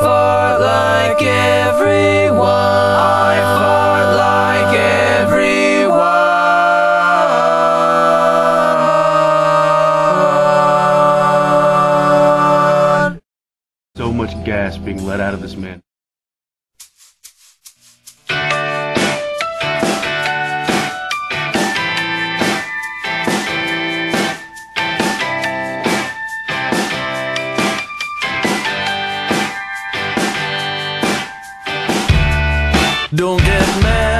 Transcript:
fart like everyone. I fart like everyone. So much gas being let out of this man. Don't get mad.